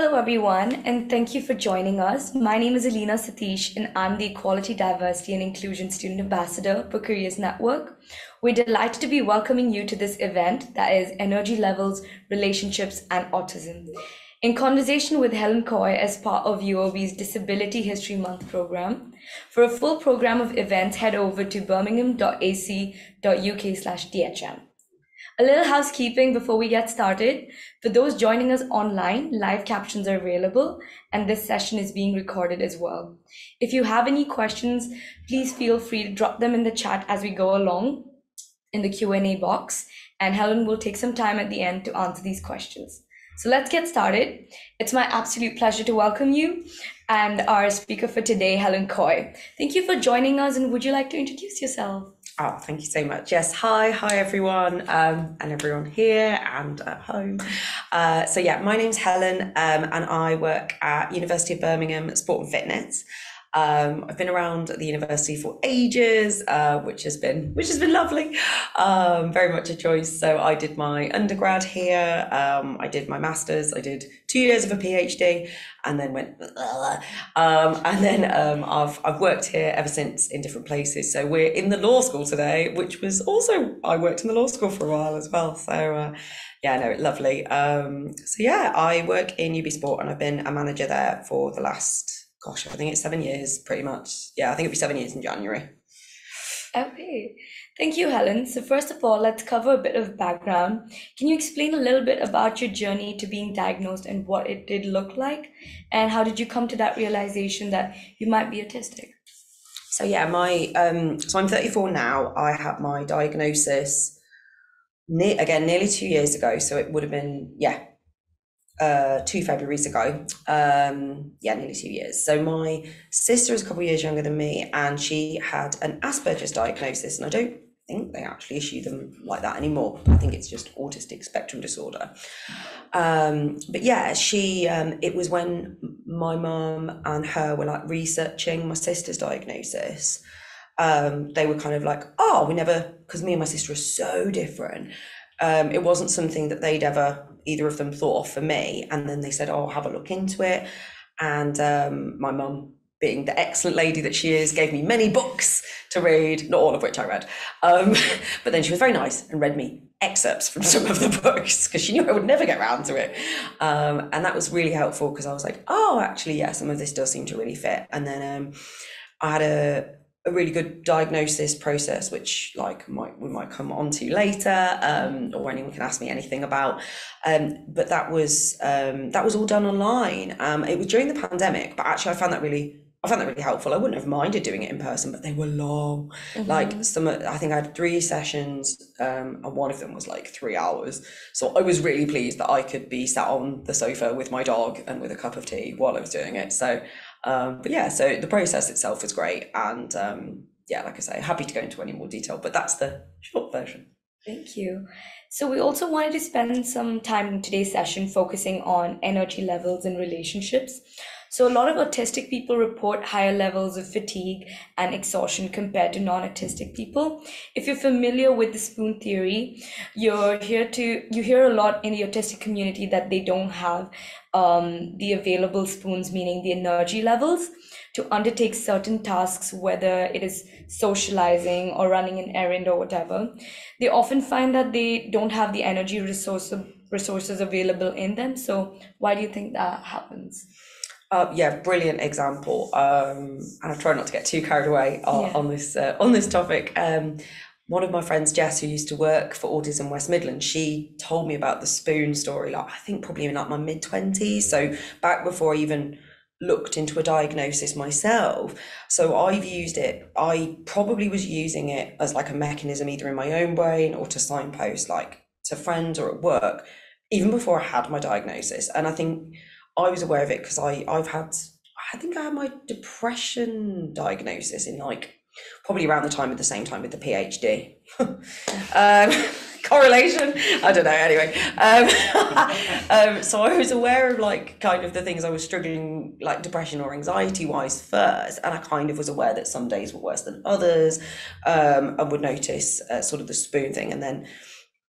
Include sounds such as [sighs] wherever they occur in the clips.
Hello, everyone, and thank you for joining us. My name is Alina Satish, and I'm the Equality, Diversity, and Inclusion Student Ambassador for Careers Network. We're delighted to be welcoming you to this event that is Energy Levels, Relationships, and Autism. In conversation with Helen Coy as part of UOB's Disability History Month program. For a full program of events, head over to birmingham.ac.uk slash DHM. A little housekeeping before we get started. For those joining us online, live captions are available and this session is being recorded as well. If you have any questions, please feel free to drop them in the chat as we go along in the Q&A box and Helen will take some time at the end to answer these questions. So let's get started. It's my absolute pleasure to welcome you and our speaker for today, Helen Coy. Thank you for joining us and would you like to introduce yourself? Oh, thank you so much. Yes, hi, hi everyone, um, and everyone here and at home. Uh, so yeah, my name's Helen, um, and I work at University of Birmingham Sport and Fitness. Um, I've been around at the university for ages, uh, which has been which has been lovely, um, very much a choice. So I did my undergrad here, um, I did my masters, I did two years of a PhD, and then went, um, and then um, I've I've worked here ever since in different places. So we're in the law school today, which was also I worked in the law school for a while as well. So. Uh, yeah, no, lovely. Um, so yeah, I work in UB Sport and I've been a manager there for the last gosh, I think it's seven years pretty much. Yeah, I think it'll be seven years in January. Okay. Thank you, Helen. So, first of all, let's cover a bit of background. Can you explain a little bit about your journey to being diagnosed and what it did look like? And how did you come to that realization that you might be autistic? So, yeah, my, um, so I'm 34 now. I had my diagnosis, ne- again, nearly two years ago. So, it would have been, yeah, uh, two Februarys ago. Um, yeah, nearly two years. So my sister is a couple of years younger than me, and she had an Asperger's diagnosis, and I don't think they actually issue them like that anymore. I think it's just autistic spectrum disorder. Um, but yeah, she. Um, it was when my mum and her were like researching my sister's diagnosis. Um, they were kind of like, oh, we never, because me and my sister are so different. Um, it wasn't something that they'd ever either of them thought of for me. And then they said, Oh, have a look into it. And um, my mum, being the excellent lady that she is, gave me many books to read, not all of which I read. Um, [laughs] but then she was very nice and read me excerpts from [laughs] some of the books because she knew I would never get around to it. Um, and that was really helpful because I was like, oh, actually, yeah, some of this does seem to really fit. And then um, I had a a really good diagnosis process, which like might we might come on to later, um, or anyone can ask me anything about. Um, but that was um, that was all done online. Um, it was during the pandemic, but actually I found that really I found that really helpful. I wouldn't have minded doing it in person, but they were long. Mm-hmm. Like some, I think I had three sessions, um, and one of them was like three hours. So I was really pleased that I could be sat on the sofa with my dog and with a cup of tea while I was doing it. So um, but yeah, so the process itself is great. And um, yeah, like I say, happy to go into any more detail, but that's the short version. Thank you. So we also wanted to spend some time in today's session focusing on energy levels and relationships. So a lot of autistic people report higher levels of fatigue and exhaustion compared to non-autistic people. If you're familiar with the spoon theory, you're here to you hear a lot in the autistic community that they don't have um, the available spoons, meaning the energy levels, to undertake certain tasks, whether it is socializing or running an errand or whatever. They often find that they don't have the energy resource, resources available in them. So, why do you think that happens? Uh, yeah, brilliant example. Um, and I try not to get too carried away on, yeah. on this uh, on this topic. Um, one of my friends, Jess, who used to work for Autism West Midlands, she told me about the spoon story, like I think probably in like my mid 20s. So back before I even looked into a diagnosis myself. So I've used it, I probably was using it as like a mechanism either in my own brain or to signpost like to friends or at work, even before I had my diagnosis. And I think I was aware of it because I I've had I think I had my depression diagnosis in like probably around the time at the same time with the PhD. [laughs] um, [laughs] correlation, I don't know. Anyway, um, [laughs] um, so I was aware of like kind of the things I was struggling like depression or anxiety wise first, and I kind of was aware that some days were worse than others. Um, I would notice uh, sort of the spoon thing, and then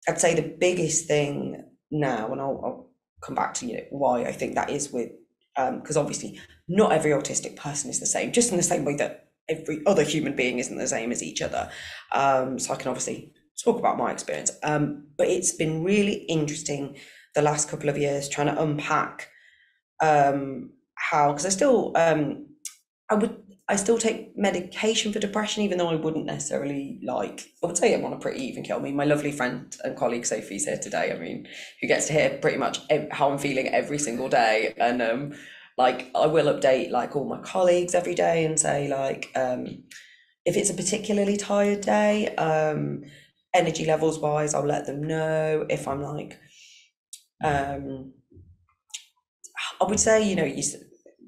I'd say the biggest thing now, and I'll, I'll come back to you know why I think that is with um because um, obviously not every autistic person is the same, just in the same way that every other human being isn't the same as each other. Um, so I can obviously talk about my experience. Um, but it's been really interesting the last couple of years trying to unpack um, how because I still um, I would I still take medication for depression, even though I wouldn't necessarily like. I would say I'm on a pretty even kill. I mean, my lovely friend and colleague Sophie's here today. I mean, who gets to hear pretty much how I'm feeling every single day, and um, like I will update like all my colleagues every day and say like um, if it's a particularly tired day, um, energy levels wise, I'll let them know. If I'm like, um, I would say you know you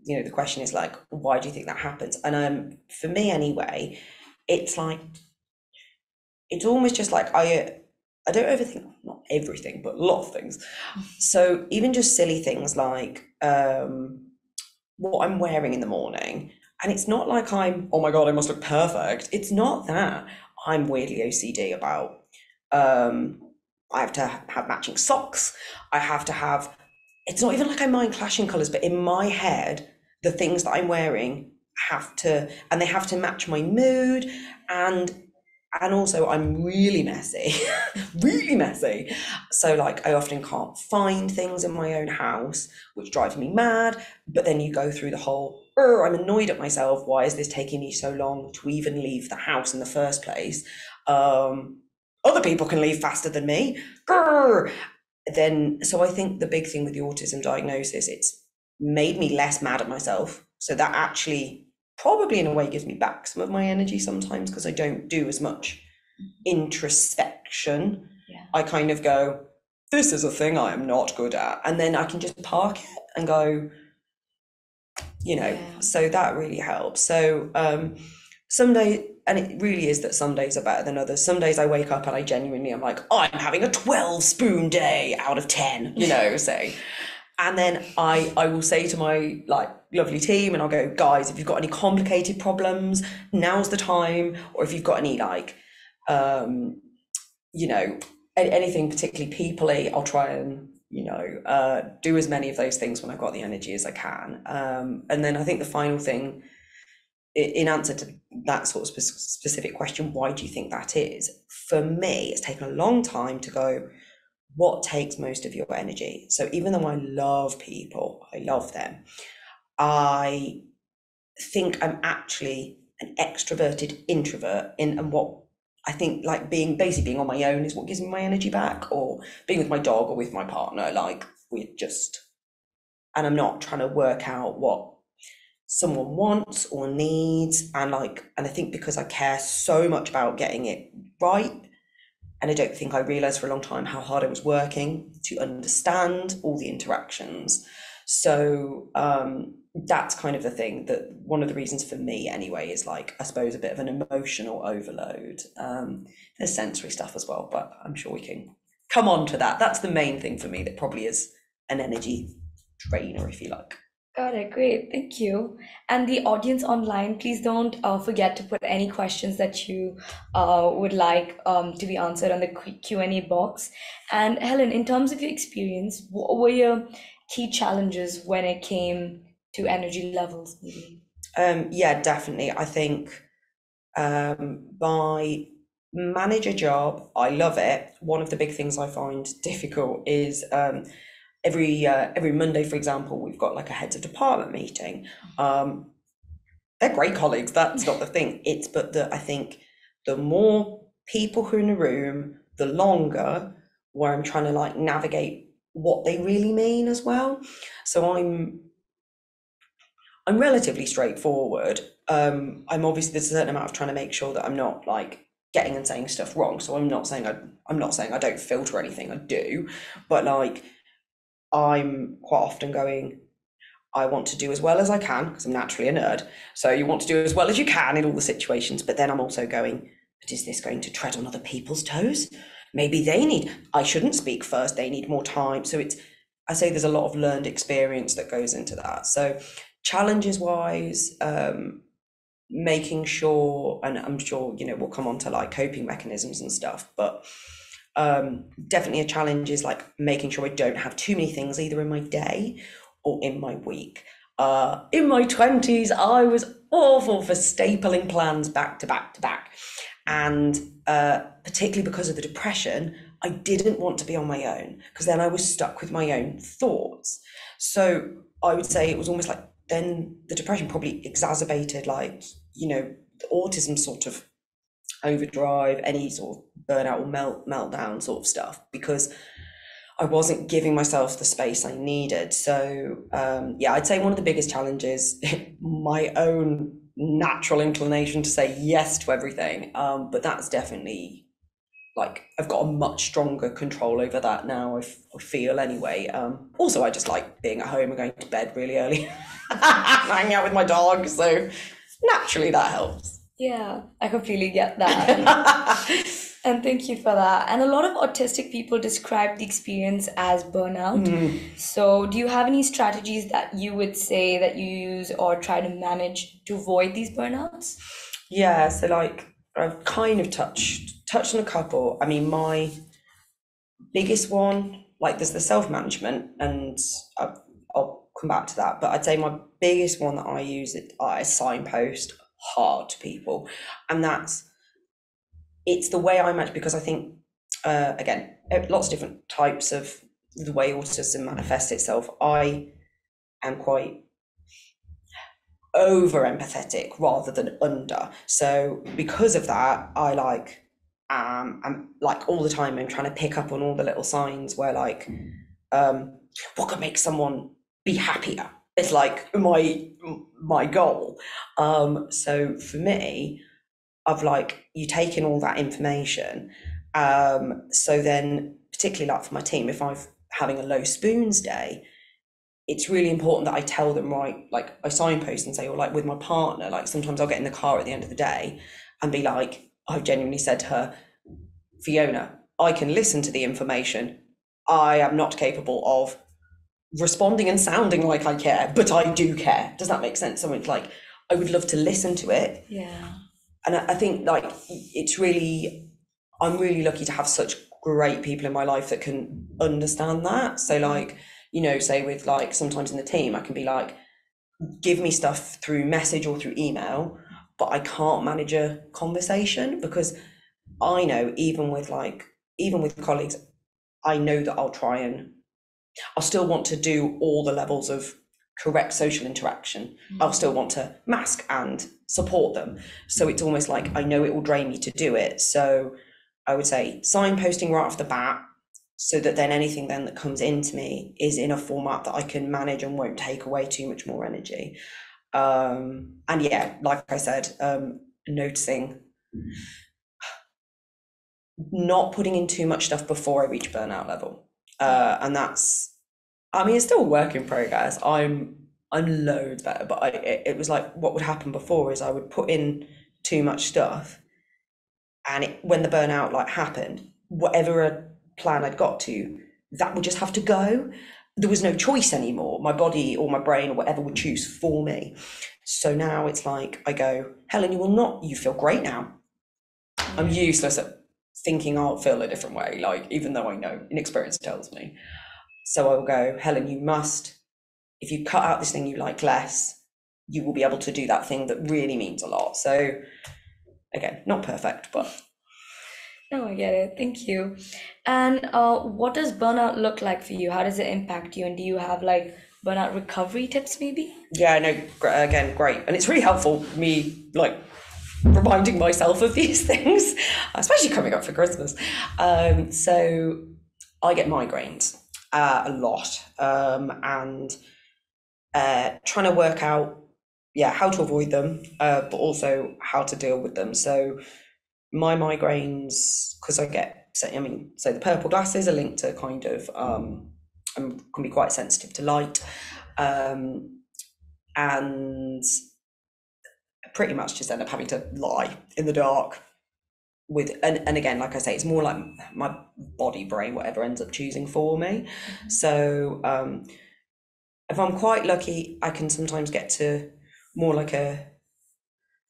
you know the question is like why do you think that happens? And um for me anyway it's like it's almost just like i i don't overthink not everything but a lot of things. [laughs] So even just silly things like um what i'm wearing in the morning and it's not like i'm oh my god i must look perfect. It's not that i'm weirdly ocd about um i have to have matching socks i have to have it's not even like I mind clashing colours, but in my head, the things that I'm wearing have to and they have to match my mood and and also I'm really messy, [laughs] really messy. So like I often can't find things in my own house, which drives me mad. But then you go through the whole, oh, I'm annoyed at myself. Why is this taking me so long to even leave the house in the first place? Um, other people can leave faster than me. Grr. Then so I think the big thing with the autism diagnosis, it's made me less mad at myself. So that actually probably in a way gives me back some of my energy sometimes because I don't do as much introspection. Yeah. I kind of go, this is a thing I am not good at. And then I can just park it and go, you know, yeah. so that really helps. So um some days and it really is that some days are better than others. Some days I wake up and I genuinely am like, oh, I'm having a 12 spoon day out of 10, you know, say and then I I will say to my like lovely team and I'll go guys if you've got any complicated problems now's the time or if you've got any like um you know anything particularly peoply I'll try and you know uh do as many of those things when I've got the energy as I can. Um and then I think the final thing in answer to that sort of specific question why do you think that is? For me it's taken a long time to go what takes most of your energy. So even though I love people, I love them, I think I'm actually an extroverted introvert in and what I think like being basically being on my own is what gives me my energy back, or being with my dog or with my partner, like we're just and I'm not trying to work out what someone wants or needs. And like and I think because I care so much about getting it right, and I don't think I realized for a long time how hard I was working to understand all the interactions. So um, that's kind of the thing that one of the reasons for me, anyway, is like, I suppose, a bit of an emotional overload. Um, there's sensory stuff as well, but I'm sure we can come on to that. That's the main thing for me that probably is an energy drainer, if you like. Got it. Great. Thank you. And the audience online, please don't uh, forget to put any questions that you uh, would like um, to be answered on the Q&A box. And Helen, in terms of your experience, what were your key challenges when it came to energy levels? Maybe? Um, yeah, definitely. I think um, my manager job, I love it. One of the big things I find difficult is um, every uh, every Monday, for example, we've got like a heads of department meeting. Um, they're great colleagues. That's not the thing. It's but that I think the more people who are in a room, the longer where I'm trying to like navigate what they really mean as well. So I'm I'm relatively straightforward. Um, I'm obviously there's a certain amount of trying to make sure that I'm not like getting and saying stuff wrong. So I'm not saying I I'm not saying I don't filter anything. I do, but like I'm quite often going, I want to do as well as I can because I'm naturally a nerd. So you want to do as well as you can in all the situations. But then I'm also going, but is this going to tread on other people's toes? Maybe they need, I shouldn't speak first, they need more time. So it's, I say there's a lot of learned experience that goes into that. So challenges wise, um, making sure, and I'm sure, you know, we'll come on to like coping mechanisms and stuff, but Um, definitely a challenge is like making sure I don't have too many things either in my day or in my week. Uh, in my 20s, I was awful for stapling plans back to back to back. And uh, particularly because of the depression, I didn't want to be on my own because then I was stuck with my own thoughts. So I would say it was almost like then the depression probably exacerbated, like, you know, the autism sort of overdrive, any sort of burnout or melt meltdown sort of stuff because I wasn't giving myself the space I needed. So um, yeah, I'd say one of the biggest challenges, [laughs] my own natural inclination to say yes to everything. Um, but that's definitely like I've got a much stronger control over that now. I, f- I feel anyway. Um, also, I just like being at home and going to bed really early, [laughs] hanging out with my dog. So naturally, that helps. Yeah, I completely get that. [laughs] and thank you for that. And a lot of autistic people describe the experience as burnout. Mm. So, do you have any strategies that you would say that you use or try to manage to avoid these burnouts? Yeah, so like I've kind of touched touched on a couple. I mean, my biggest one, like there's the self management, and I, I'll come back to that. But I'd say my biggest one that I use it I signpost hard to people, and that's it's the way I manage because I think uh, again lots of different types of the way autism manifests itself. I am quite over empathetic rather than under. So because of that, I like um I'm like all the time I'm trying to pick up on all the little signs where like um what could make someone be happier is like my my goal. Um so for me, I've like you taking all that information. Um so then particularly like for my team, if I'm having a low spoons day, it's really important that I tell them right, like I signpost and say, or like with my partner, like sometimes I'll get in the car at the end of the day and be like, I've genuinely said to her, Fiona, I can listen to the information. I am not capable of responding and sounding like I care, but I do care. Does that make sense? So it's like, I would love to listen to it. Yeah. And I, I think like it's really, I'm really lucky to have such great people in my life that can understand that. So mm-hmm. like, you know, say with like sometimes in the team, I can be like, give me stuff through message or through email, but I can't manage a conversation because I know even with like, even with colleagues, I know that I'll try and I'll still want to do all the levels of correct social interaction. I'll still want to mask and support them. So it's almost like I know it will drain me to do it. So I would say signposting right off the bat so that then anything then that comes into me is in a format that I can manage and won't take away too much more energy. Um, and yeah, like I said, um, noticing not putting in too much stuff before I reach burnout level. Uh, and that's, I mean, it's still a work in progress. I'm, I'm loads better, but I, it, it was like what would happen before is I would put in too much stuff, and it, when the burnout like happened, whatever a plan I'd got to, that would just have to go. There was no choice anymore. My body or my brain or whatever would choose for me. So now it's like I go, Helen, you will not. You feel great now. I'm useless at thinking I'll feel a different way. Like even though I know inexperience tells me. So I will go, Helen, you must. If you cut out this thing you like less, you will be able to do that thing that really means a lot. So again, not perfect, but No, I get it. Thank you. And uh, what does burnout look like for you? How does it impact you? And do you have like burnout recovery tips maybe? yeah, no, gr- again, great, and it's really helpful me like reminding myself of these [laughs] things, especially coming up for Christmas. Um, so I get migraines uh, a lot, um, and uh, trying to work out, yeah, how to avoid them, uh, but also how to deal with them. So my migraines, because I get, so, I mean, so the purple glasses are linked to kind of, um, can be quite sensitive to light. Um, and pretty much just end up having to lie in the dark with and, and again like i say it's more like my body brain whatever ends up choosing for me so um if i'm quite lucky i can sometimes get to more like a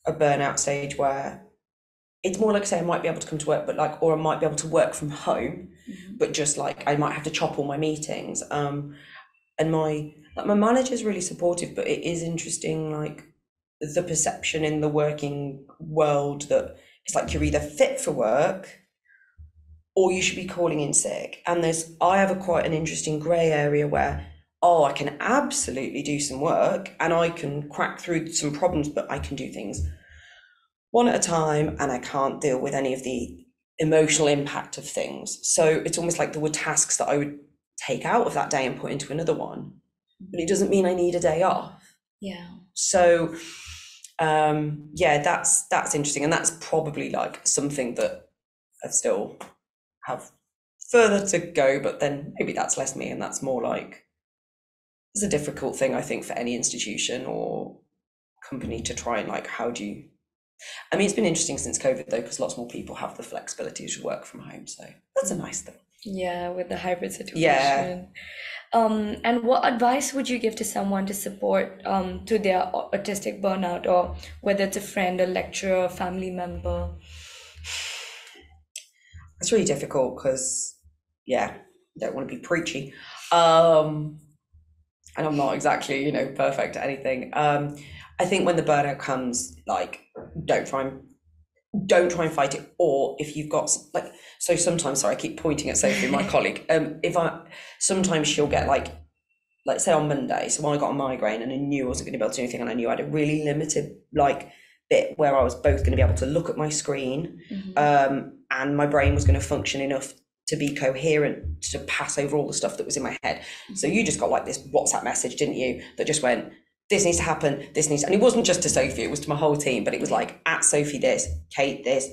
a burnout stage where it's more like say I might be able to come to work, but like, or I might be able to work from home, Mm-hmm. but just like I might have to chop all my meetings. Um, and my like my manager is really supportive, but it is interesting, like the perception in the working world that it's like you're either fit for work or you should be calling in sick. And there's I have a quite an interesting grey area where oh I can absolutely do some work and I can crack through some problems, but I can do things one at a time and I can't deal with any of the emotional impact of things. So it's almost like there were tasks that I would take out of that day and put into another one. But it doesn't mean I need a day off. Yeah. So um yeah, that's that's interesting. And that's probably like something that I still have further to go, but then maybe that's less me and that's more like it's a difficult thing I think for any institution or company to try and like how do you I mean, it's been interesting since COVID though, because lots more people have the flexibility to work from home. So that's a nice thing. Yeah, with the hybrid situation. Yeah. Um, and what advice would you give to someone to support um, to their autistic burnout, or whether it's a friend, a lecturer, a family member? It's really difficult because, yeah, I don't want to be preachy. Um, and I'm not exactly, you know, perfect at anything. Um, I think when the burnout comes, like, don't try and don't try and fight it. Or if you've got like, so sometimes, sorry, I keep pointing at Sophie, my [laughs] colleague. Um, if I sometimes she'll get like, let's say on Monday. So when I got a migraine and I knew I wasn't going to be able to do anything, and I knew I had a really limited like bit where I was both going to be able to look at my screen, um, and my brain was going to function enough to be coherent to pass over all the stuff that was in my head. So you just got like this WhatsApp message, didn't you? That just went, this needs to happen, this needs, and it wasn't just to Sophie, it was to my whole team, but it was like at Sophie this, Kate this,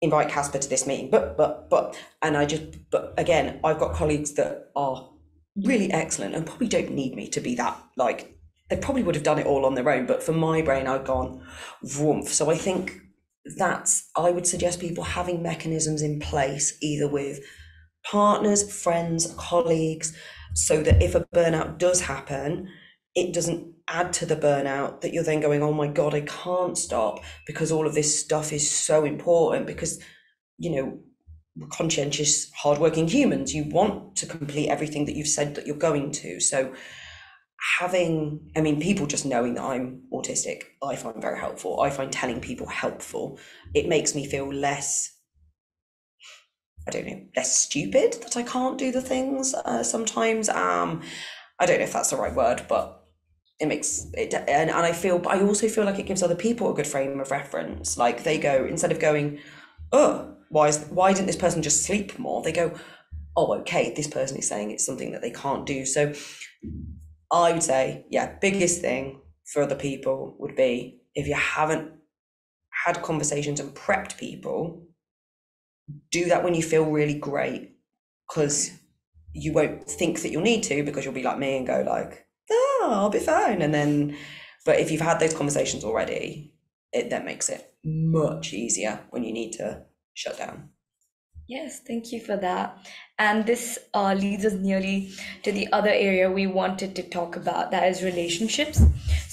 invite Casper to this meeting, but but but, and I just, but again, I've got colleagues that are really excellent and probably don't need me to be that like they probably would have done it all on their own, but for my brain, I've gone vroom. So I think that's I would suggest people having mechanisms in place either with partners, friends, colleagues, so that if a burnout does happen, it doesn't add to the burnout that you're then going, oh my God, I can't stop because all of this stuff is so important because, you know, conscientious, hardworking humans. You want to complete everything that you've said that you're going to. So having, I mean, people just knowing that I'm autistic, I find very helpful. I find telling people helpful. It makes me feel less I don't know, less stupid that I can't do the things uh, sometimes. Um, I don't know if that's the right word, but it makes it, and, and I feel, but I also feel like it gives other people a good frame of reference. Like they go, instead of going, oh, why is, why didn't this person just sleep more? They go, oh, okay, this person is saying it's something that they can't do. So I would say, yeah, biggest thing for other people would be if you haven't had conversations and prepped people, do that when you feel really great because you won't think that you'll need to because you'll be like me and go like oh i'll be fine and then but if you've had those conversations already it then makes it much easier when you need to shut down Yes, thank you for that. And this uh, leads us nearly to the other area we wanted to talk about that is relationships.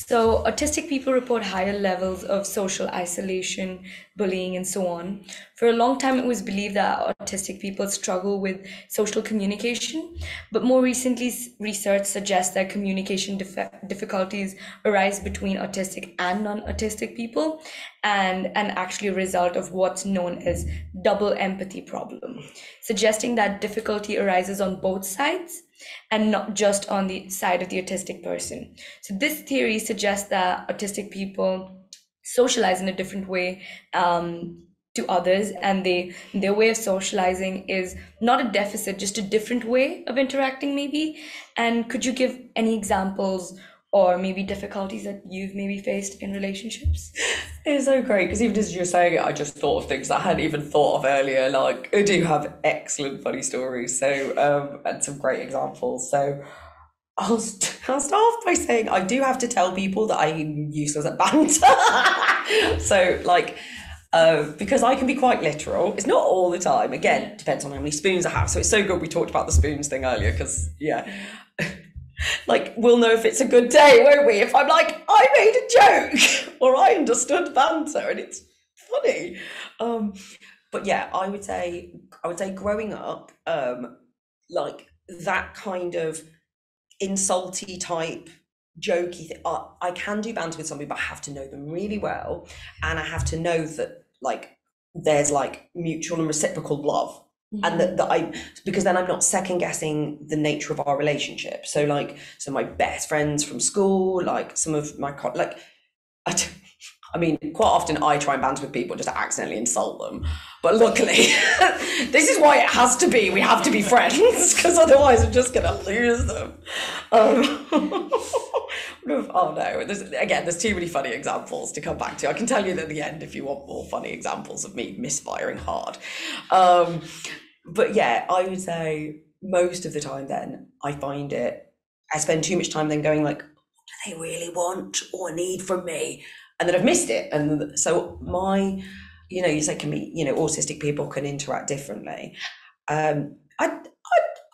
So, autistic people report higher levels of social isolation, bullying, and so on. For a long time, it was believed that autistic people struggle with social communication, but more recently, research suggests that communication dif- difficulties arise between autistic and non autistic people and, and actually a result of what's known as double empathy problem, suggesting that difficulty arises on both sides and not just on the side of the autistic person. So, this theory suggests that autistic people socialize in a different way um, to others, and they their way of socializing is not a deficit, just a different way of interacting, maybe. And could you give any examples or maybe difficulties that you've maybe faced in relationships? [laughs] It's so great because even as you're saying it, I just thought of things I hadn't even thought of earlier. Like I do have excellent funny stories, so um, and some great examples. So I'll, st- [laughs] I'll start off by saying I do have to tell people that I'm useless at banter. [laughs] so like. Uh, because I can be quite literal. It's not all the time. Again, depends on how many spoons I have. So it's so good we talked about the spoons thing earlier because yeah, like we'll know if it's a good day, won't we? If I'm like, I made a joke [laughs] or I understood banter and it's funny. um, but yeah, I would say I would say growing up, um, like that kind of insulty type jokey thing. I, I can do banter with somebody, but I have to know them really well, and I have to know that like there's like mutual and reciprocal love and that, that I because then I'm not second guessing the nature of our relationship. So like so my best friends from school, like some of my co- like I, d- [laughs] I mean quite often I try and banter with people just to accidentally insult them. But luckily [laughs] this is why it has to be we have to be friends because otherwise I'm just gonna lose them. Um, [laughs] oh no, there's, again, there's too many funny examples to come back to. I can tell you at the end if you want more funny examples of me misfiring hard. Um, but yeah, I would say most of the time then I find it, I spend too much time then going like, what do they really want or need from me? And then I've missed it. And so my, you know, you say can be, you know, autistic people can interact differently. Um, I, I'd,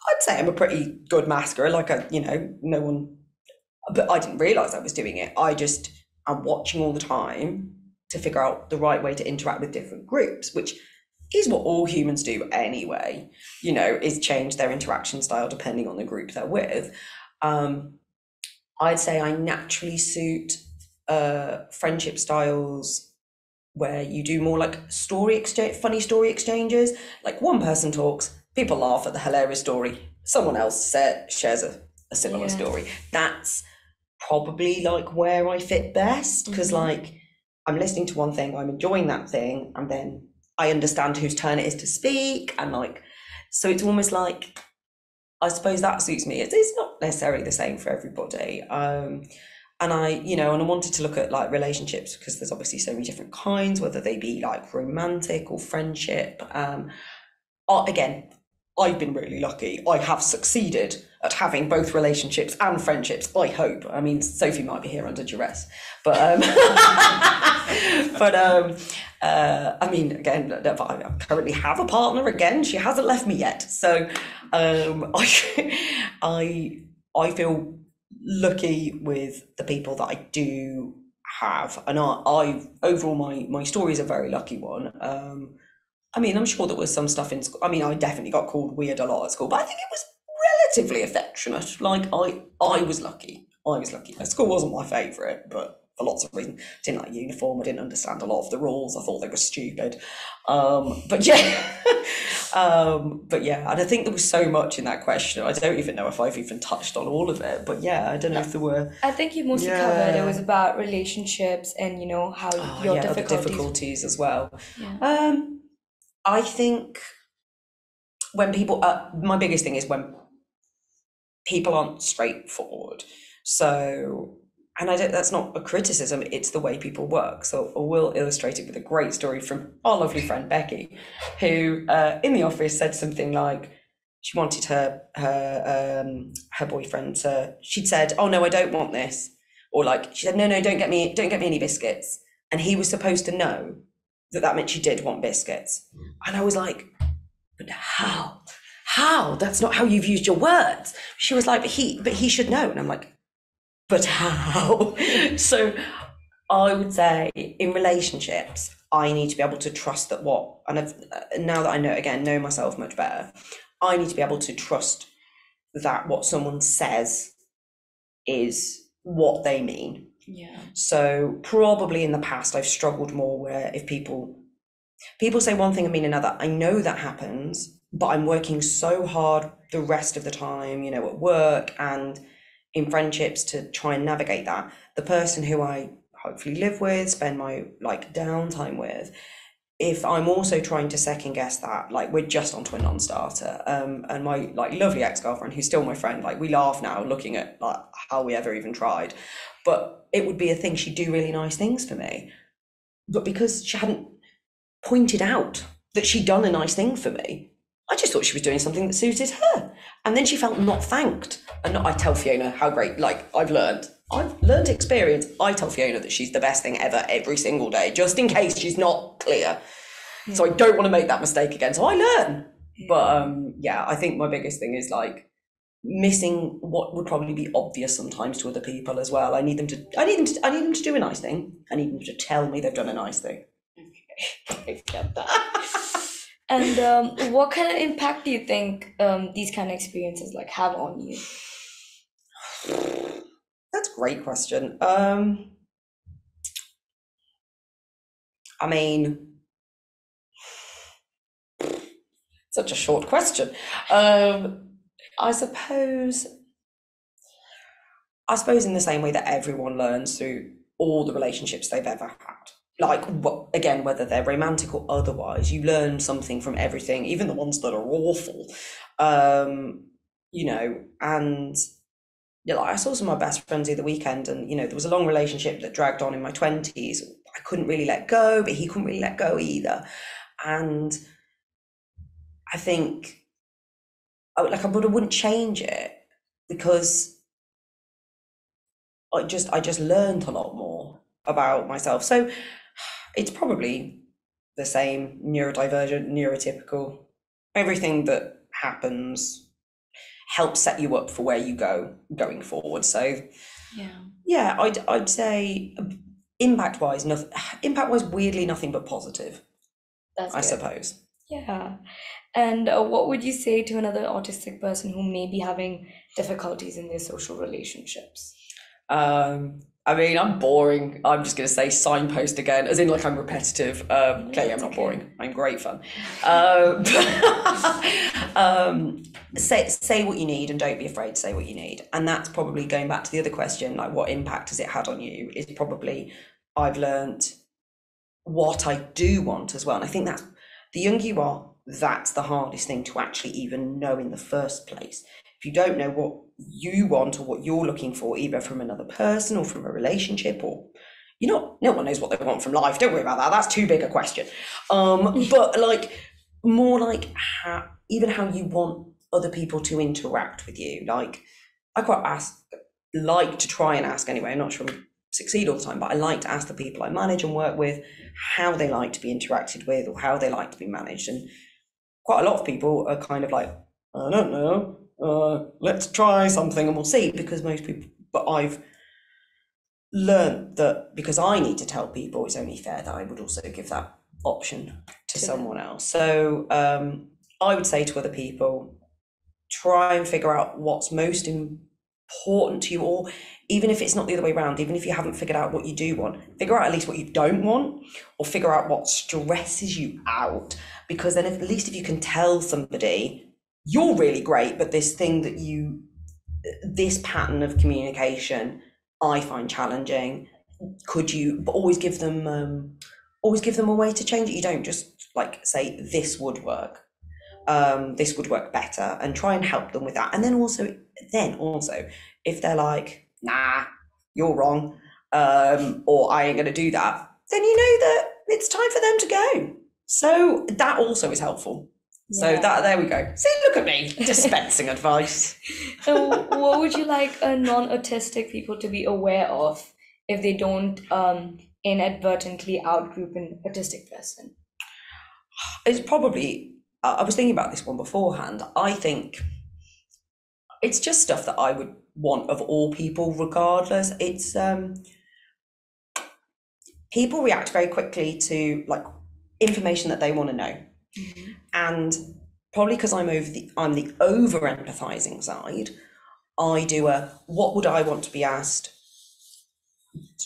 I'd say I'm a pretty good masker. Like I, you know, no one, but I didn't realize I was doing it. I just, I'm watching all the time to figure out the right way to interact with different groups, which is what all humans do anyway, you know, is change their interaction style depending on the group they're with. Um, I'd say I naturally suit uh, friendship styles where you do more like story exchange, funny story exchanges. Like one person talks, people laugh at the hilarious story, someone else sa- shares a, a similar Yeah. story. That's probably like where I fit best because Mhm. like I'm listening to one thing, I'm enjoying that thing, and then I understand whose turn it is to speak, and like, so it's almost like, I suppose that suits me. It's, it's not necessarily the same for everybody. Um, and I, you know, and I wanted to look at like relationships because there's obviously so many different kinds, whether they be like romantic or friendship. Um, uh, again, I've been really lucky. I have succeeded at having both relationships and friendships. I hope. I mean, Sophie might be here under duress, but um, [laughs] but um, uh, I mean, again, I currently have a partner. Again, she hasn't left me yet, so um, [laughs] I I I feel lucky with the people that I do have, and I, I overall my my story is a very lucky one. Um, I mean, I'm sure there was some stuff in school. I mean, I definitely got called weird a lot at school, but I think it was relatively affectionate. Like I, I was lucky. I was lucky. School wasn't my favourite, but for lots of reasons, didn't like uniform. I didn't understand a lot of the rules. I thought they were stupid. Um, but yeah, [laughs] um, but yeah, and I think there was so much in that question. I don't even know if I've even touched on all of it. But yeah, I don't know if there were. I think you mostly covered it was about relationships and you know how Oh, your yeah, difficulties. difficulties as well. Yeah. Um, I think when people, uh, my biggest thing is when people aren't straightforward. So, and I don't, that's not a criticism, it's the way people work. So I will illustrate it with a great story from our lovely friend Becky, who uh, in the office said something like, she wanted her her um, her boyfriend to. She'd said, "Oh no, I don't want this," or like she said, "No, no, don't get me, don't get me any biscuits." And he was supposed to know that that meant she did want biscuits. And I was like, but how? How? That's not how you've used your words. She was like, but he, but he should know. And I'm like, but how? [laughs] so I would say in relationships, I need to be able to trust that what, and I've, uh, now that I know, again, know myself much better, I need to be able to trust that what someone says is what they mean. Yeah. So probably in the past I've struggled more where if people people say one thing and mean another, I know that happens, but I'm working so hard the rest of the time, you know, at work and in friendships to try and navigate that. The person who I hopefully live with, spend my like downtime with, if I'm also trying to second guess that, like we're just onto a non-starter, um, and my like lovely ex-girlfriend who's still my friend, like we laugh now looking at like how we ever even tried, but it would be a thing she'd do really nice things for me, but because she hadn't pointed out that she'd done a nice thing for me, just thought she was doing something that suited her, and then she felt not thanked. And I tell Fiona how great, like I've learned, I've learned experience. I tell Fiona that she's the best thing ever every single day, just in case she's not clear. So I don't want to make that mistake again. So I learn. But um, yeah, I think my biggest thing is like missing what would probably be obvious sometimes to other people as well. I need them to. I need them to. I need them to do a nice thing. I need them to tell me they've done a nice thing. Okay. [laughs] I get that. [laughs] and um, what kind of impact do you think um, these kind of experiences like have on you? That's a great question. Um, I mean, such a short question. Um, I suppose, I suppose in the same way that everyone learns through all the relationships they've ever had. Like again, whether they're romantic or otherwise, you learn something from everything, even the ones that are awful. Um, you know, and yeah, like I saw some of my best friends the other weekend, and you know, there was a long relationship that dragged on in my twenties. I couldn't really let go, but he couldn't really let go either. And I think, I, like, I would, I wouldn't change it because I just, I just learned a lot more about myself. So it's probably the same neurodivergent, neurotypical, everything that happens helps set you up for where you go going forward. So yeah, yeah, I'd I'd say impact wise, nothing. Impact wise, weirdly nothing but positive. That's I good. suppose. Yeah. And uh, what would you say to another autistic person who may be having difficulties in their social relationships? Um, I mean, I'm boring. I'm just going to say signpost again, as in like I'm repetitive. Um, clearly, I'm not boring. I'm great fun. Um, [laughs] um, say say what you need, and don't be afraid to say what you need. And that's probably going back to the other question, like what impact has it had on you? Is probably I've learned what I do want as well. And I think that's the younger you are, that's the hardest thing to actually even know in the first place. If you don't know what you want or what you're looking for, either from another person or from a relationship, or you know, no one knows what they want from life. Don't worry about that. That's too big a question. Um, [laughs] but like more like how, even how you want other people to interact with you. Like I quite ask, like to try and ask anyway. I'm not sure I succeed all the time, but I like to ask the people I manage and work with how they like to be interacted with or how they like to be managed. And quite a lot of people are kind of like, I don't know, uh, let's try something and we'll see. Because most people, but I've learned that because I need to tell people, it's only fair that I would also give that option to them. someone else. So um, I would say to other people, try and figure out what's most important to you, or even if it's not the other way around, even if you haven't figured out what you do want, figure out at least what you don't want, or figure out what stresses you out. Because then, if, at least if you can tell somebody, you're really great, but this thing that you, this pattern of communication, I find challenging. Could you, but always give them, um, always give them a way to change it. You don't just like say this would work um, this would work better and try and help them with that. And then also, then also, if they're like, nah, you're wrong, um, or I ain't going to do that, then you know that it's time for them to go. So that also is helpful. So Yeah. that there we go. See, look at me dispensing [laughs] advice. So, what would you like a non-autistic people to be aware of if they don't um, inadvertently outgroup an autistic person? It's probably. I I was thinking about this one beforehand. I think it's just stuff that I would want of all people, regardless. It's um, people react very quickly to like information that they want to know, and probably because I'm over the I'm the over empathizing side. I do a what would I want to be asked?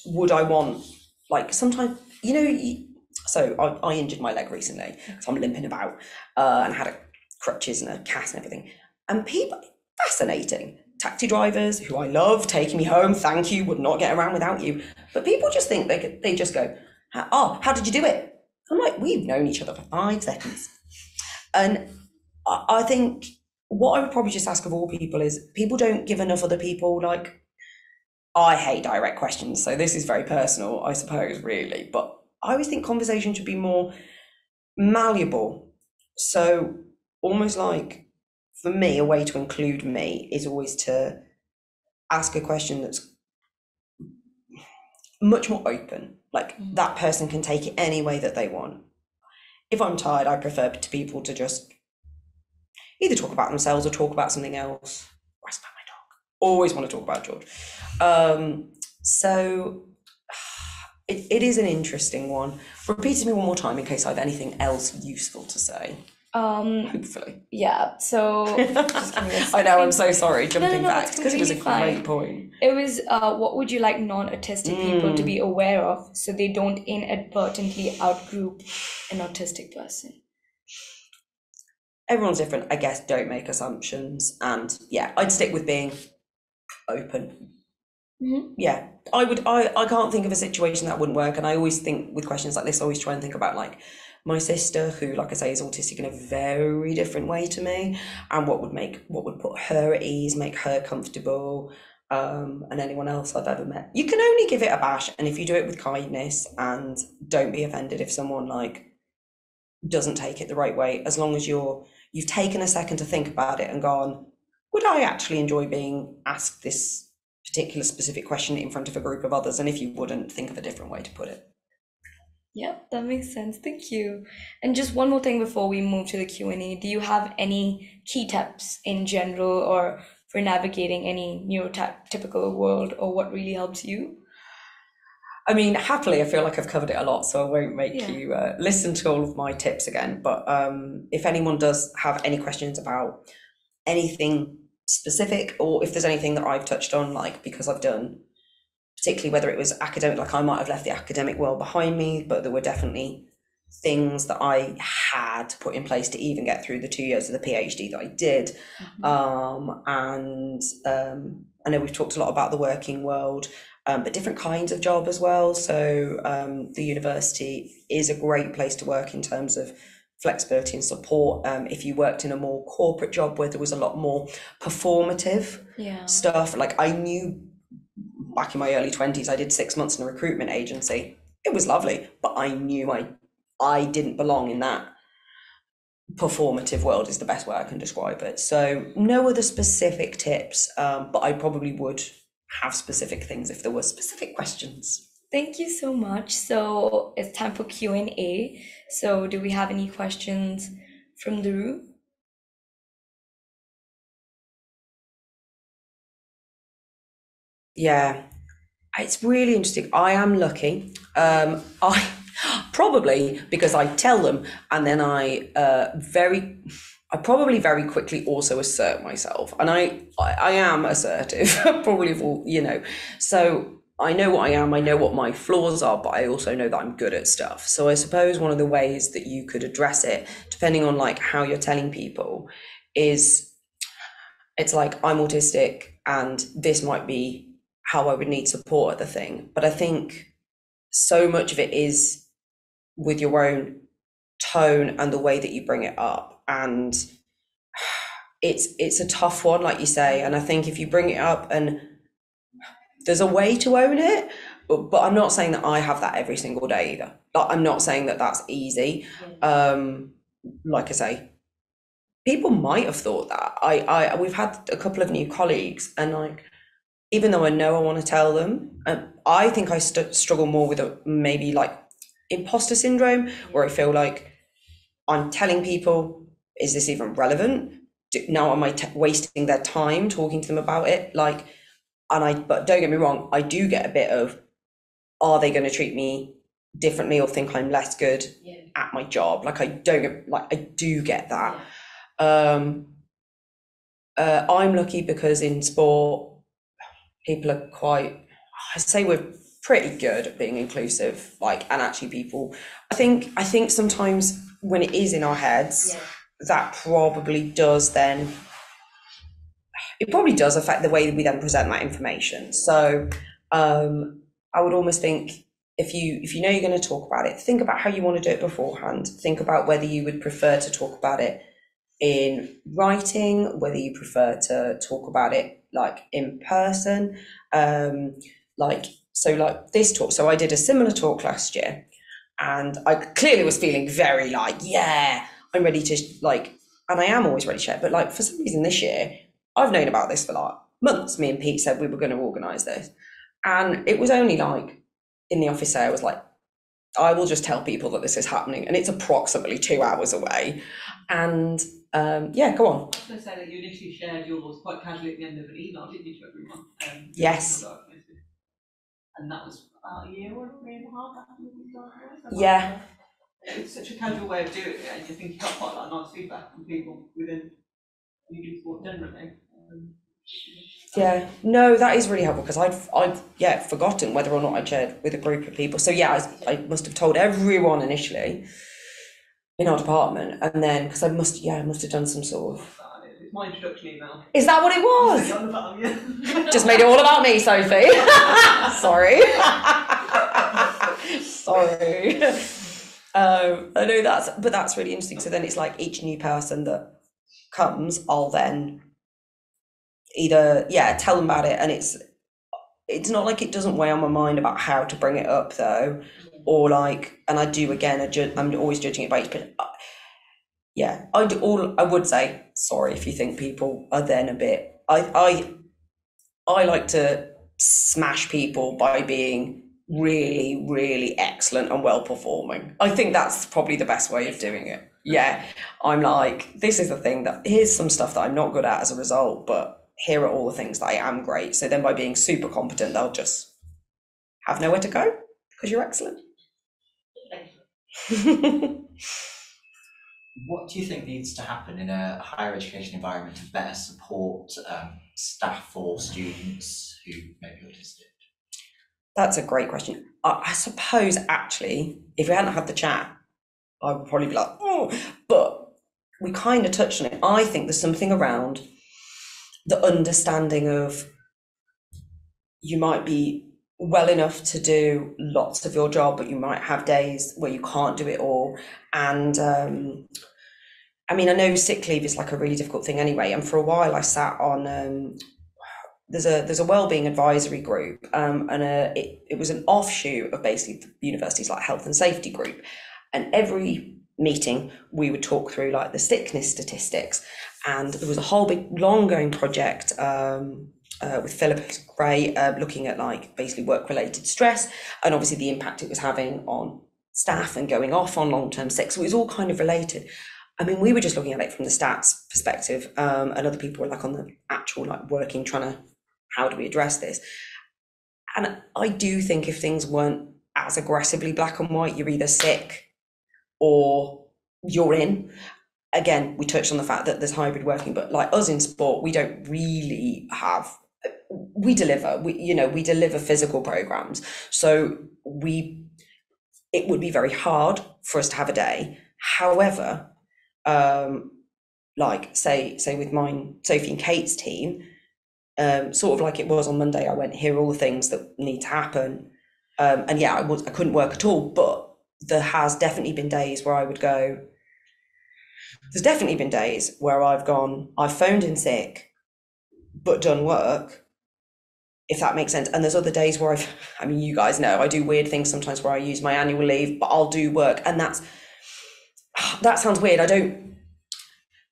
Would I want like sometimes you know so I, I injured my leg recently so I'm limping about uh, and had a crutches and a cast and everything and people fascinating taxi drivers who I love taking me home thank you would not get around without you but people just think they they just go oh how did you do it I'm like we've known each other for five seconds and I, think what I would probably just ask of all people is people don't give enough other people like I hate direct questions, so this is very personal, I suppose, really. But I always think conversation should be more malleable. So almost like for me, a way to include me is always to ask a question that's much more open. Like Mm. that person can take it any way that they want. If I'm tired, I prefer to people to just either talk about themselves or talk about something else. Or about my dog. Always want to talk about George. Um, so [sighs] it, it is an interesting one. Repeat to me one more time in case I have anything else useful to say. Um, [laughs] Hopefully. yeah, so just give me [laughs] a I know, I'm so sorry, jumping no, back because it was a completely great point. It was uh, what would you like non-autistic people to Mm. be aware of so they don't inadvertently outgroup an autistic person? Everyone's different, I guess. Don't make assumptions, and yeah, I'd stick with being open. Mhm. Yeah, I would. I I can't think of a situation that wouldn't work, and I always think with questions like this, I always try and think about like my sister, who, like I say, is autistic in a very different way to me, and what would make what would put her at ease, make her comfortable, um, and anyone else I've ever met. You can only give it a bash, and if you do it with kindness and don't be offended if someone like doesn't take it the right way, as long as you're you've taken a second to think about it and gone, would I actually enjoy being asked this particular specific question in front of a group of others? And if you wouldn't, think of a different way to put it. Yeah, that makes sense. Thank you. And just one more thing before we move to the Q&A. Do you have any key tips in general or for navigating any neurotypical world or what really helps you? I mean, happily, I feel like I've covered it a lot, so I won't make Yeah. you uh, listen to all of my tips again. But um, if anyone does have any questions about anything specific, or if there's anything that I've touched on, like because I've done, particularly whether it was academic, like I might have left the academic world behind me, but there were definitely things that I had to put in place to even get through the two years of the PhD that I did. Um, and um, I know we've talked a lot about the working world, um, but different kinds of job as well. So um, the university is a great place to work in terms of flexibility and support. Um, if you worked in a more corporate job where there was a lot more performative Yeah. stuff, like I knew back in my early 20s, I did six months in a recruitment agency. It was lovely, but I knew I I didn't belong in that performative world is the best way I can describe it. So no other specific tips, um, but I probably would have specific things if there were specific questions. Thank you so much. So it's time for Q&A. So do we have any questions from the room? Yeah, it's really interesting. I am lucky. Um, [laughs] I probably because I tell them and then I uh, very, I probably very quickly also assert myself, and I I, I am assertive, [laughs] probably for you know. So I know what I am. I know what my flaws are, but I also know that I'm good at stuff. So I suppose one of the ways that you could address it, depending on like how you're telling people, is it's like I'm autistic and this might be how I would need support at the thing. But I think so much of it is with your own tone and the way that you bring it up. And it's it's a tough one, like you say. And I think if you bring it up and there's a way to own it, but, but I'm not saying that I have that every single day either. Like, I'm not saying that that's easy. Um, like I say, people might have thought that. I, I we've had a couple of new colleagues, and like, even though I know I want to tell them, um, I think I st- struggle more with a, maybe like imposter syndrome, where I feel like I'm telling people, is this even relevant? Do, now am I t- wasting their time talking to them about it? Like, and I, but don't get me wrong, I do get a bit of, are they going to treat me differently or think I'm less good Yeah. at my job? Like, I don't get, like, I do get that. Um, uh, I'm lucky because in sport, people are quite, I say we're pretty good at being inclusive, like, and actually people, I think, I think sometimes when it is in our heads, that probably does then, it probably does affect the way that we then present that information. So, um, I would almost think if you if you know you're going to talk about it, think about how you want to do it beforehand. Think about whether you would prefer to talk about it in writing, whether you prefer to talk about it like in person. Um, like so, like this talk. So I did a similar talk last year, and I clearly was feeling very like, yeah, I'm ready to like, and I am always ready to share. But like for some reason this year, I've known about this for like months. Me and Pete said we were going to organise this, and it was only like in the office there, I was like, I will just tell people that this is happening, and it's approximately two hours away. And um, yeah, go on. I was going to say that you initially shared yours quite casually at the end of an email, didn't you, to everyone? Um, Yes. And that was, about a year or a year and a half after we started. Yeah. It's such a casual way of doing it, and you think you got quite a lot of nice feedback from people within sport generally. Um, Yeah, no, that is really helpful because I've, I've, yeah, forgotten whether or not I shared with a group of people. So yeah, I, I must have told everyone initially in our department, and then because I must, yeah, I must have done some sort of. It's my introduction email. Is that what it was? On the bottom, yeah. Just made it all about me, Sophie. [laughs] Sorry. [laughs] Sorry. Um, I know that's, but that's really interesting. So then it's like each new person that comes, I'll then either, yeah, tell them about it. And it's, it's not like it doesn't weigh on my mind about how to bring it up though, or like, and I do again, I ju- I'm always judging it by each, but uh, yeah, I do all, I would say, sorry if you think people are then a bit, I, I, I like to smash people by being really, really excellent and well performing. I think that's probably the best way of doing it. Yeah, I'm like, this is the thing that here's some stuff that I'm not good at as a result, but here are all the things that I am great. So then by being super competent, they'll just have nowhere to go because you're excellent. [laughs] What do you think needs to happen in a higher education environment to better support um, staff or students who may be autistic? That's a great question. I, I suppose actually, if we hadn't had the chat, I would probably be like, oh, but we kind of touched on it. I think there's something around the understanding of you might be well enough to do lots of your job, but you might have days where you can't do it all. And um, I mean, I know sick leave is like a really difficult thing anyway. And for a while, I sat on um, there's a there's a wellbeing advisory group, um, and a, it it was an offshoot of basically the like health and safety group. And every meeting, we would talk through like the sickness statistics, and there was a whole big long going project um, uh, with Philip Gray uh, looking at like basically work related stress and obviously the impact it was having on staff and going off on long term sick. So it was all kind of related. I mean, we were just looking at it from the stats perspective, um, and other people were like on the actual like working, trying to how do we address this? And I do think if things weren't as aggressively black and white, you're either sick or you're in. Again, we touched on the fact that there's hybrid working, but like us in sport, we don't really have we deliver we you know we deliver physical programs. So we it would be very hard for us to have a day. However um like say say with mine sophie and kate's team um sort of like it was on monday i went here all the things that need to happen. Um and yeah i was i couldn't work at all but there has definitely been days where i would go there's definitely been days where i've gone i've phoned in sick but done work if that makes sense. And there's other days where I've, [laughs] I mean, you guys know I do weird things sometimes where I use my annual leave, but I'll do work. And that's, [sighs] that sounds weird. I don't,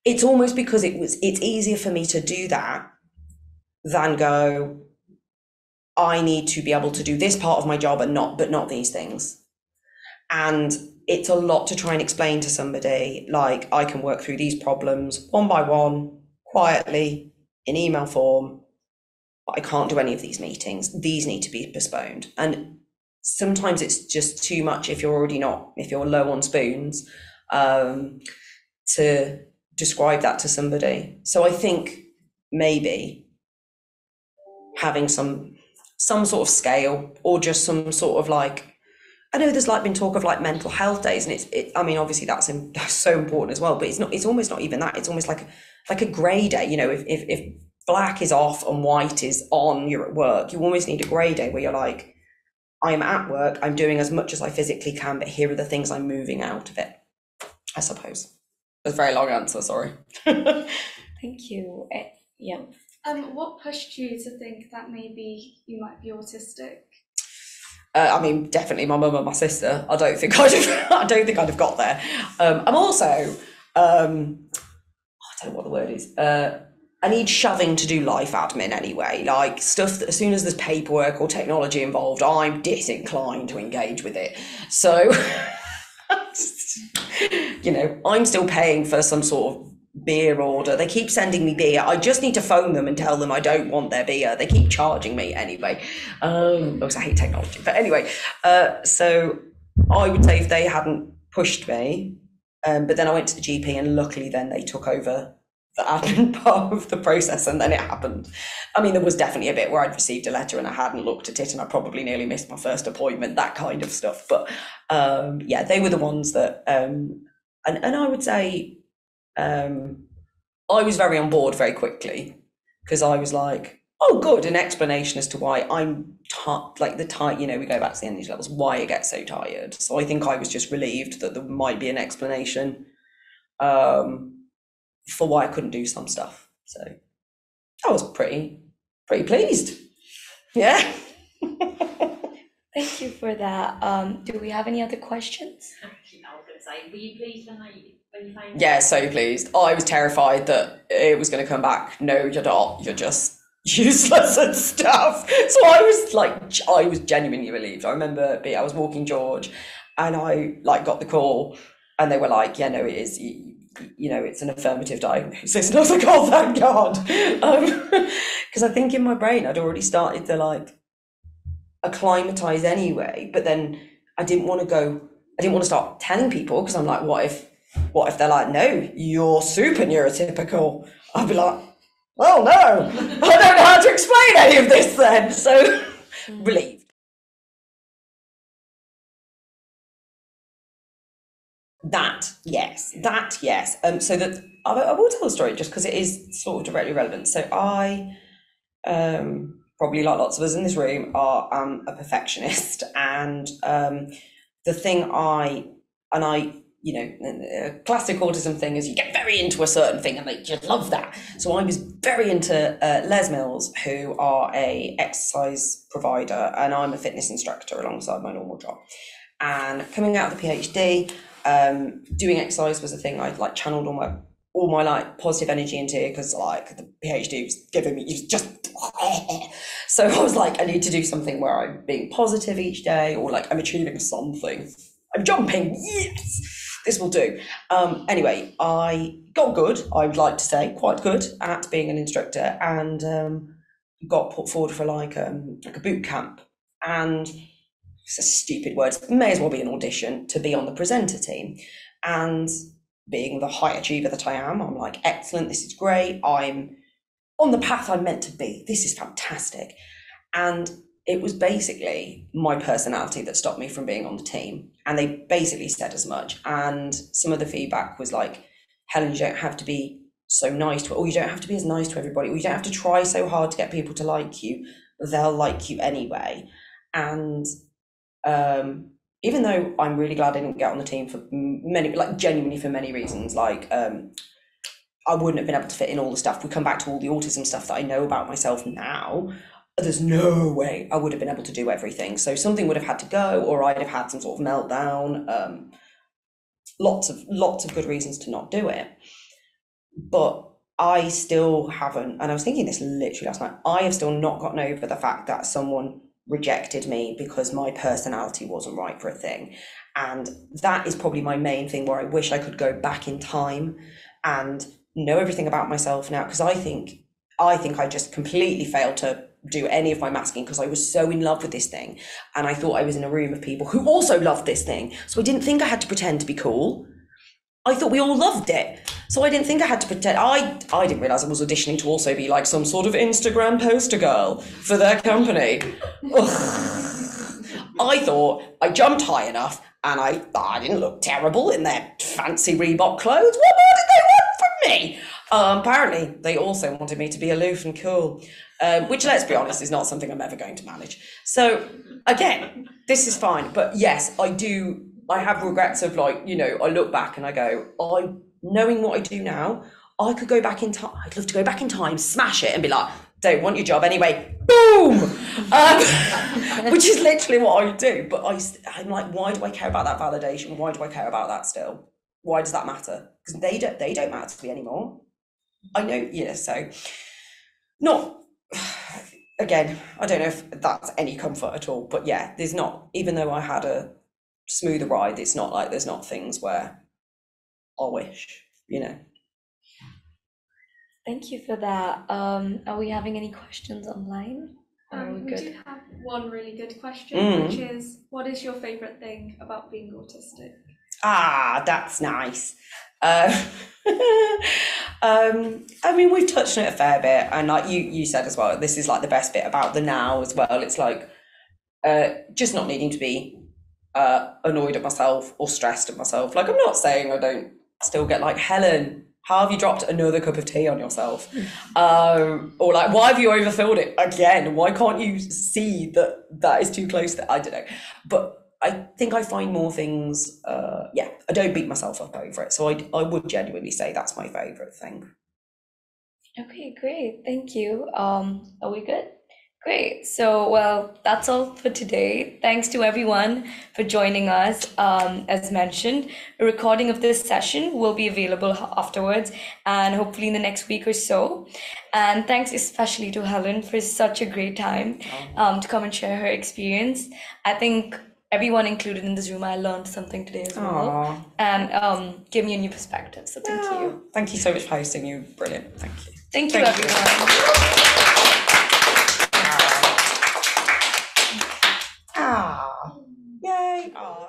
it's almost because it was, it's easier for me to do that than go, I need to be able to do this part of my job and not, but not these things. And it's a lot to try and explain to somebody, like, I can work through these problems one by one, quietly, in email form, but I can't do any of these meetings. These need to be postponed. And sometimes it's just too much if you're already not, if you're low on spoons, um, to describe that to somebody. So I think maybe having some some sort of scale or just some sort of like I know there's like been talk of like mental health days, and it's it, I mean obviously that's, in, [laughs] that's so important as well, but it's not it's almost not even that. It's almost like like a grey day. You know, if if if black is off and white is on, you're at work. You almost need a grey day where you're like, I'm at work, I'm doing as much as I physically can, but here are the things I'm moving out of it. I suppose. It's a very long answer, sorry. [laughs] Thank you. Eh, Yeah. Um, what pushed you to think that maybe you might be autistic? Uh, I mean, definitely my mum and my sister. I don't think I'd have, [laughs] I don't think I'd have got there. Um, I'm also, um, Uh, I need shoving to do life admin anyway. Like stuff that as soon as there's paperwork or technology involved, I'm disinclined to engage with it. So, [laughs] you know, I'm still paying for some sort of beer order. They keep sending me beer. I just need to phone them and tell them I don't want their beer. They keep charging me anyway. Um, because I hate technology. But anyway, uh, so I would say if they hadn't pushed me, um, but then I went to the GP and luckily then they took over the admin [laughs] part of the process and then it happened. I mean, there was definitely a bit where I'd received a letter and I hadn't looked at it and I probably nearly missed my first appointment, that kind of stuff. But um, yeah, they were the ones that, um, and, and I would say um, I was very on board very quickly because I was like, oh, good, an explanation as to why I'm ti like the tight, you know, we go back to the energy levels, why I get so tired. So I think I was just relieved that there might be an explanation um, for why I couldn't do some stuff. So I was pretty, pretty pleased. Yeah. Thank you for that. Um, do we have any other questions? Actually, I was gonna say, were you pleased when I, when you found? Yeah, so pleased. I was terrified that it was going to come back. No, you're not. You're just [laughs] useless and stuff. So I was like, I was genuinely relieved. I remember being, I was walking George, and I like got the call, and they were like, "Yeah, no, it is." You, you know, it's an affirmative diagnosis. And I was like, oh, thank God. Um, [laughs] because I think in my brain, I'd already started to like acclimatize anyway. But then I didn't want to go, I didn't want to start telling people because I'm like, what if, what if they're like, no, you're super neurotypical? I'd be like, oh no, I don't know how to explain any of this then. [laughs] So hmm. relieved. That yes, that yes. Um, so that I, I will tell the story just because it is sort of directly relevant. So I, um, probably like lots of us in this room, are um, a perfectionist, [laughs] and um, the thing I and I, you know, classic autism thing is you get very into a certain thing and they just love that. So I was very into uh, Les Mills, who are a exercise provider, and I'm a fitness instructor alongside my normal job. And coming out of the PhD, um, doing exercise was a thing I like channeled all my all my like positive energy into because like the PhD was giving me was just [laughs] so I was like I need to do something where I'm being positive each day or like I'm achieving something. I'm jumping, yes, this will do. Um, anyway, I got good, I would like to say, quite good at being an instructor and um, got put forward for like um, like a boot camp and it's a stupid word, may as well be an audition to be on the presenter team. And being the high achiever that I am, I'm like, excellent, this is great. I'm on the path I'm meant to be. This is fantastic. And it was basically my personality that stopped me from being on the team. And they basically said as much. And some of the feedback was like, Helen, you don't have to be so nice to, or you don't have to be as nice to everybody, or you don't have to try so hard to get people to like you. They'll like you anyway. And um, even though I'm really glad I didn't get on the team for many, like genuinely for many reasons, like um, I wouldn't have been able to fit in all the stuff. We come back to all the autism stuff that I know about myself now. There's no way I would have been able to do everything. So something would have had to go, or I'd have had some sort of meltdown. Um, lots of lots of good reasons to not do it. But I still haven't, and I was thinking this literally last night. I have still not gotten over the fact that someone rejected me because my personality wasn't right for a thing. And that is probably my main thing where I wish I could go back in time and know everything about myself now. Because I think I think I just completely failed to do any of my masking because I was so in love with this thing. And I thought I was in a room of people who also loved this thing. So I didn't think I had to pretend to be cool. I thought we all loved it. So I didn't think I had to pretend. I I didn't realize I was auditioning to also be like some sort of Instagram poster girl for their company. [laughs] I thought I jumped high enough and I I didn't look terrible in their fancy Reebok clothes. What more did they want from me? Um, apparently, they also wanted me to be aloof and cool, um, which, let's be honest, is not something I'm ever going to manage. So, again, this is fine. But yes, I do I have regrets of like, you know, I look back and I go, I knowing what I do now, I could go back in time. I'd love to go back in time, smash it, and be like, don't want your job anyway. Boom! Um, [laughs] which is literally what I do. But I, I'm like, why do I care about that validation? Why do I care about that still? Why does that matter? Because they don't, they don't matter to me anymore. I know, yeah. So, not [sighs] again. I don't know if that's any comfort at all. But yeah, there's not. Even though I had a smoother ride, it's not like there's not things where I wish, you know. Thank you for that. Um, are we having any questions online? We Um, we good? do have one really good question, Mm. which is, what is your favourite thing about being autistic? Ah, that's nice. Uh, [laughs] um, I mean, we've touched on it a fair bit, and like you, you said as well, this is like the best bit about the now as well. It's like uh, just not needing to be uh, annoyed at myself or stressed at myself. Like I'm not saying I don't still get like Helen. How have you dropped another cup of tea on yourself? [laughs] Um, or like, why have you overfilled it again? Why can't you see that that is too close? That I don't know, but I think I find more things. Uh, yeah, I don't beat myself up over it, so I I would genuinely say that's my favorite thing. Okay, great. Thank you. Um, are we good? Great. So, well, that's all for today. Thanks to everyone for joining us. Um, as mentioned, a recording of this session will be available afterwards and hopefully in the next week or so. And thanks especially to Helen for such a great time um, to come and share her experience. I think everyone included in this room, I learned something today as well Aw. and um, gave me a new perspective. So, thank you. Thank you so much for hosting. You brilliant. Thank you. Thank you, Thank everyone. Ah, Ah,